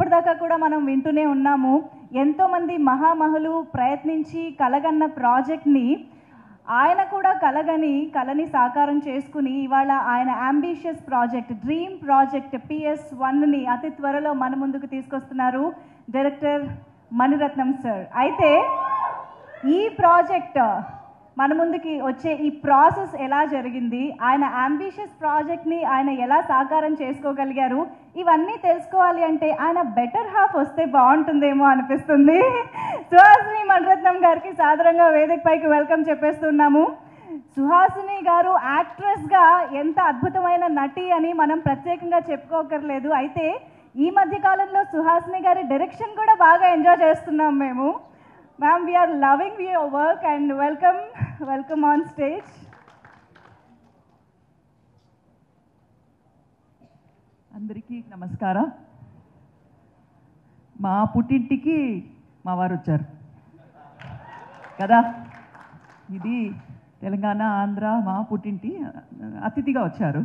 ఇప్పటిదాకా కూడా మనం వింటూనే ఉన్నాము. ఎంతోమంది మహామహులు ప్రయత్నించి కలగన్న ప్రాజెక్ట్ని ఆయన కూడా కలగని కలని సాకారం చేసుకుని ఇవాళ ఆయన ambitious project dream project PS వన్ని అతి త్వరలో మన ముందుకు తీసుకొస్తున్నారు డైరెక్టర్ మణిరత్నం సార్. అయితే ఈ ప్రాజెక్ట్ మన ముందుకి వచ్చే ఈ ప్రాసెస్ ఎలా జరిగింది ఆయన అంబిషియస్ ప్రాజెక్ట్ని ఆయన ఎలా సాకారం చేసుకోగలిగారు ఇవన్నీ తెలుసుకోవాలి అంటే ఆయన బెటర్ హాఫ్ వస్తే బాగుంటుందేమో అనిపిస్తుంది. సుహాసిని మణరత్నం గారికి సాధారణంగా వేదిక పైకి వెల్కమ్ చెప్పేస్తున్నాము. సుహాసిని గారు యాక్ట్రెస్గా ఎంత అద్భుతమైన నటి అని మనం ప్రత్యేకంగా చెప్పుకోకర్లేదు. అయితే ఈ మధ్య కాలంలో సుహాసిని గారి డైరెక్షన్ కూడా బాగా ఎంజాయ్ చేస్తున్నాం మేము. Ma'am are loving your work and welcome welcome on stage అందరికీ నమస్కారం. మా పుట్టింటికి మా వారు వచ్చారు. కదా? ఇది తెలంగాణ ఆంధ్ర మా పుట్టింటి అతిథిగా వచ్చారు.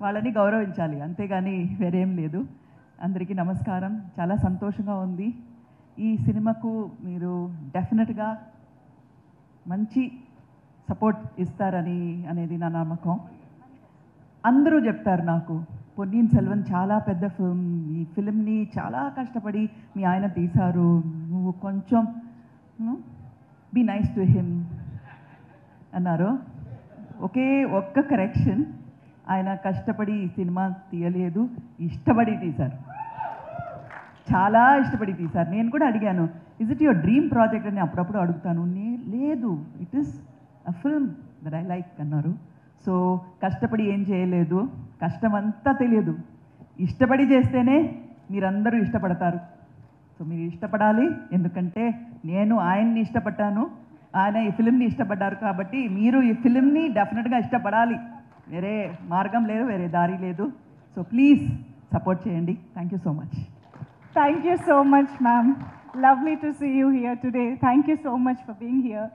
వాళ్ళని గౌరవించాలి. అంతేగాని వేరేం లేదు. అందరికీ నమస్కారం. చాలా సంతోషంగా ఉంది. ఈ సినిమాకు మీరు డెఫినెట్గా మంచి సపోర్ట్ ఇస్తారని అనేది నా నమ్మకం. అందరూ చెప్తారు నాకు పొన్నీన్ సెల్వన్ చాలా పెద్ద ఫిల్మ్ ఈ ఫిల్మ్ని చాలా కష్టపడి మీ ఆయన తీశారు నువ్వు కొంచెం బీ నైస్ టు హిమ్ అన్నారు. ఒకే ఒక్క కరెక్షన్ ఆయన కష్టపడి ఈ సినిమా తీయలేదు ఇష్టపడి తీశారు. చాలా ఇష్టపడి తీశారు నేను కూడా అడిగాను is it your dream project అని అప్పుడప్పుడు అడుగుతాను. నే లేదు. It is a film that I like అన్నారు. సో కష్టపడి ఏం చేయలేదు. కష్టం అంతా తెలియదు. ఇష్టపడి చేస్తేనే మీరందరూ ఇష్టపడతారు. సో మీరు ఇష్టపడాలి. ఎందుకంటే నేను ఆయన్ని ఇష్టపడ్డాను. ఆయన ఈ ఫిలింని ఇష్టపడ్డారు కాబట్టి మీరు ఈ ఫిలింని డెఫినెట్గా ఇష్టపడాలి. వేరే మార్గం లేదు వేరే దారి లేదు. సో ప్లీజ్ సపోర్ట్ చేయండి. Thank you so much. Thank you so much, ma'am. Lovely to see you here today. Thank you so much for being here.